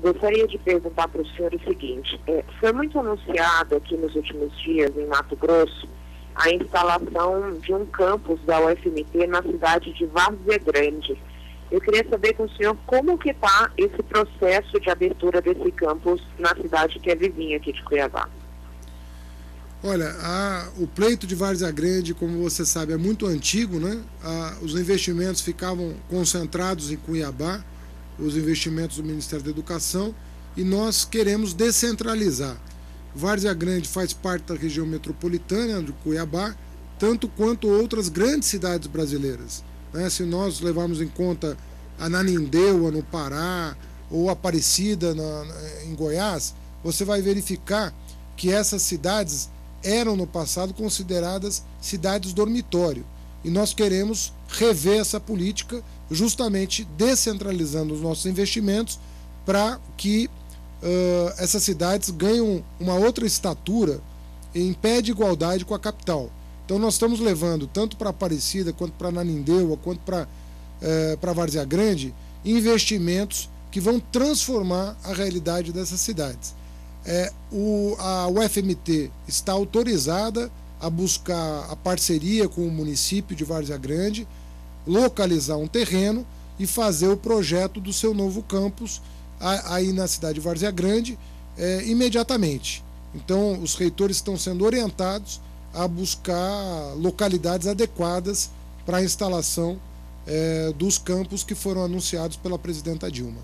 Gostaria de perguntar para o senhor o seguinte: é, foi muito anunciado aqui nos últimos dias, em Mato Grosso, a instalação de um campus da UFMT na cidade de Várzea Grande. Eu queria saber com o senhor como que está esse processo de abertura desse campus na cidade que é vizinha aqui de Cuiabá. Olha, a, o pleito de Várzea Grande, como você sabe, é muito antigo, né? A, os investimentos ficavam concentrados em Cuiabá, os investimentos do Ministério da Educação, e nós queremos descentralizar. Várzea Grande faz parte da região metropolitana de Cuiabá, tanto quanto outras grandes cidades brasileiras. Né? Se nós levarmos em conta a Nanindeua, no Pará, ou Aparecida, na, em Goiás, você vai verificar que essas cidades eram no passado consideradas cidades dormitório. E nós queremos rever essa política, justamente descentralizando os nossos investimentos para que uh, essas cidades ganhem uma outra estatura em pé de igualdade com a capital. Então nós estamos levando tanto para Aparecida, quanto para Nanindeua, quanto para uh, para Várzea Grande, investimentos que vão transformar a realidade dessas cidades. É, o, a UFMT está autorizada a buscar a parceria com o município de Várzea Grande, localizar um terreno e fazer o projeto do seu novo campus aí na cidade de Várzea Grande é, imediatamente. Então, os reitores estão sendo orientados a buscar localidades adequadas para a instalação é, dos campos que foram anunciados pela presidenta Dilma.